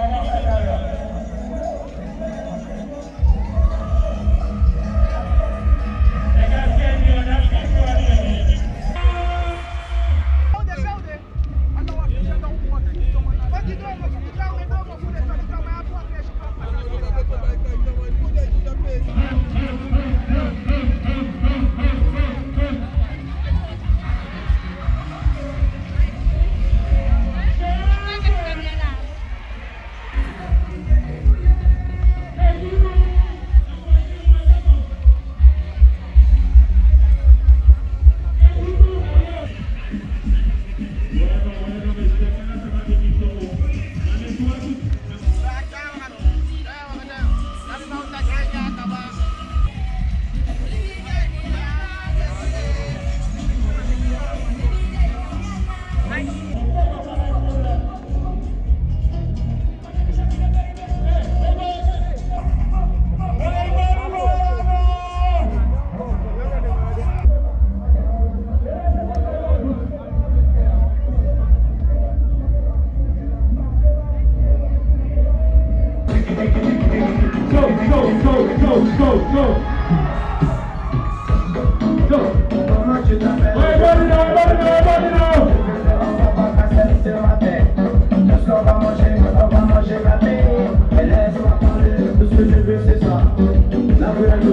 On va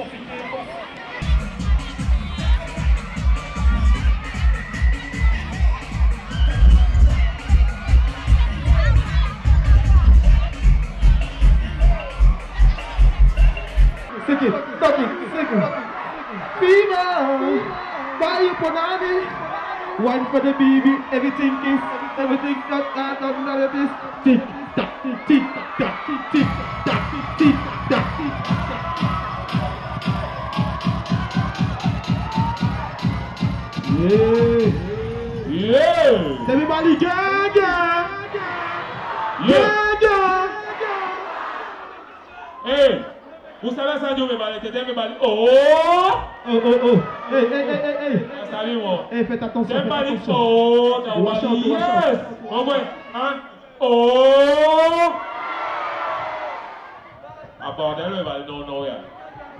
Siki, Siki. One for the baby, everything is, everything don't know it is. Tick, tock, tick, tock, tick, tick, tock, tick, tock, tick, tock. Yeah. Yeah! Everybody, gang, gang. Yeah! Gang, gang. Hey! Vous savez ça, nous, everybody? Everybody... Oh! Oh, oh, oh. Hey, hey, hey, hey, hey. Salut, moi. Hey, faites attention, faites Everybody, attention. oh! Watch out, oublié. watch out. Yes! Au moins, un... Oh! Abordez-le, everybody. Non, non, regarde.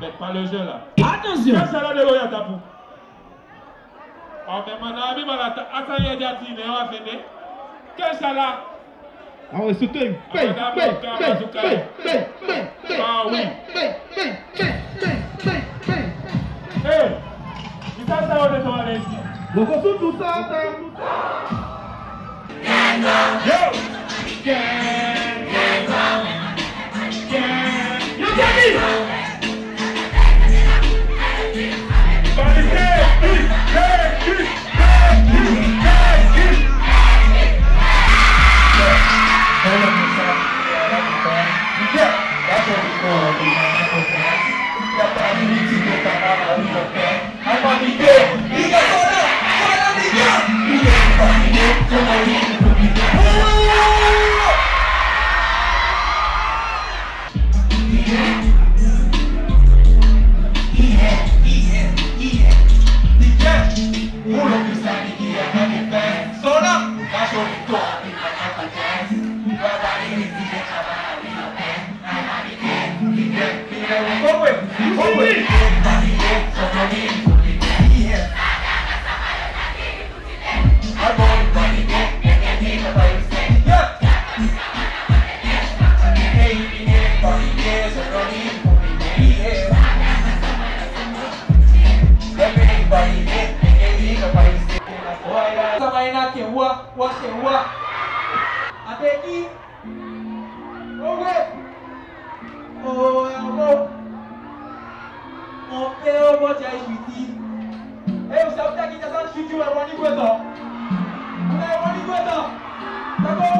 Faites pas le jeu, là. Attention. Qu'est-ce que ça de Roya Tapu? ɔtɛ mana abi mana ta asan yɛ dza ti ne wa fene kɛsala. àwọn èso tó yìí pé pé pé pé pé pé pé pé pé pé pé pé pé pé. ee ìtàsá wo de sọ wa lẹ́yìn. gbogbo tuntun sáta. kẹ́ńdọ̀ yóò kẹ́ńdọ̀ kẹ́ńdọ̀ yóò jẹ́ mi. Thank you.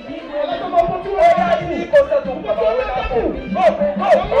kó sẹ́tù pàtó owó lápò.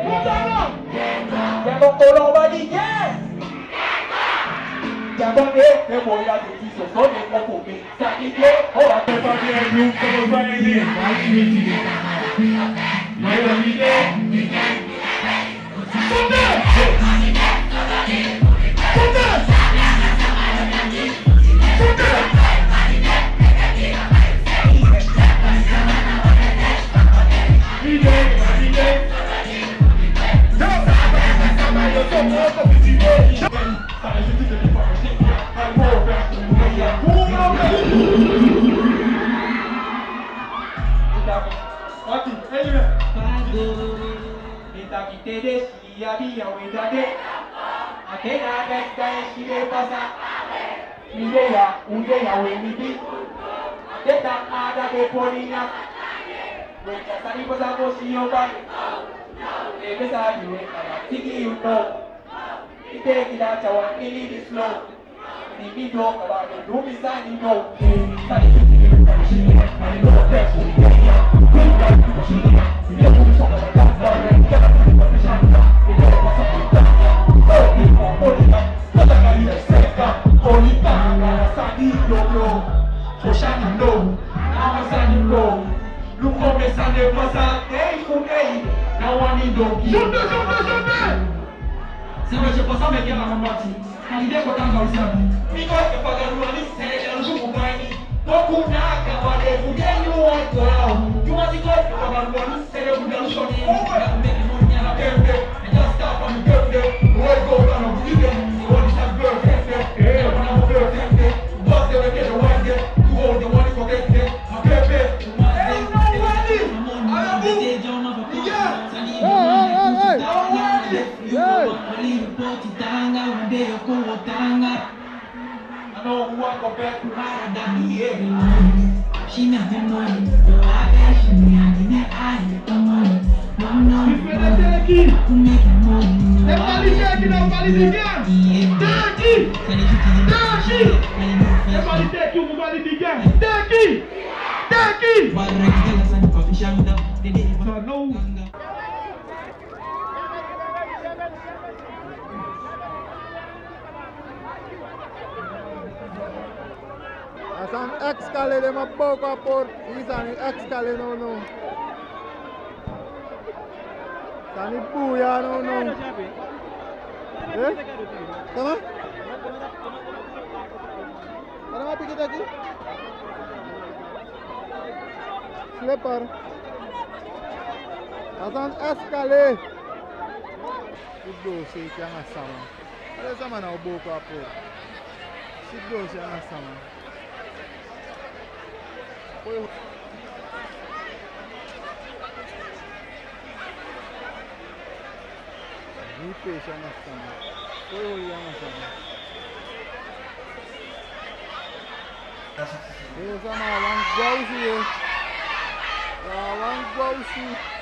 Minta Jangan tolong bagi yes Jangan ni Dia boleh ada di sosok Dia mau kumpul Sakit dia Oh aku pagi yang belum Kalau saya ni Lagi ni sini Mari lagi ni Tunggu unge yawe mibi leta ada kepolina wekasalipo zako siyoba egesabiwe tikiuno itekila cawakili dislo nimido kabane dumisa nino Yes. Prochain you know, now you know. Look for me, son, they must hey, food, hey. I need no key. Shoot, shoot, C'est vrai, je pense à mes gamins en partie. Quand il est content dans le samedi. Miko, je peux pas nous aller, c'est un jour pour moi. Beaucoup n'a qu'à parler, vous gagnez, on est là. Tu m'as dit quoi, c'est le bout d'un jour. She nothing but your passion, me out in that eye, you don't want it. No, no, no. Who make it more than you It's an ex-Cali, them a poke a port. He's on the excalate no no. It's booyah no no. Eh? Come on. Come on, pick it up. Slipper. That's an ex-Cali. Good bro, see, you can't have someone. There's a man who broke. Good bro, see, you can't have someone. Foi o peixe amassando. Foi o olho amassando. Deus amalando igualzinho. Amalando igualzinho.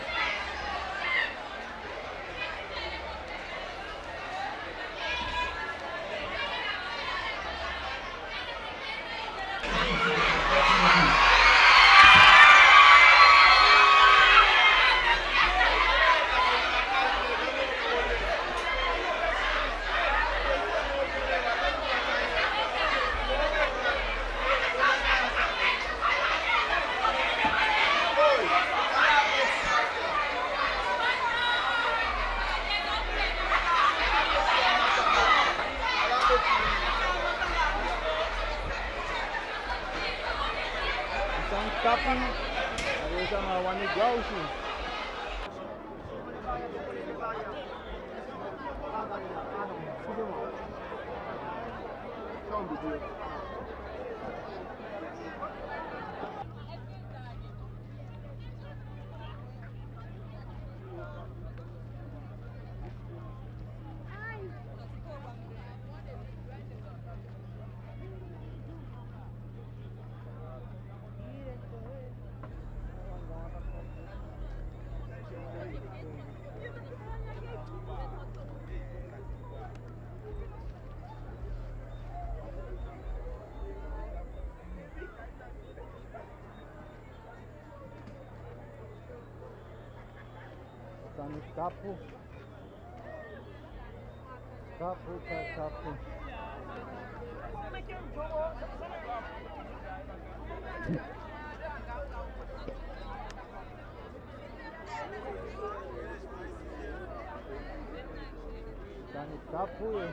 België. они капу. Капу, капу. Да не капую.